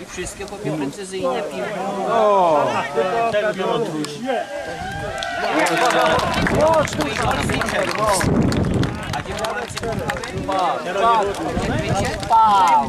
I wszystkie powiem precyzyjnie piwo. A gdzie mamy cygurkowy? Pa.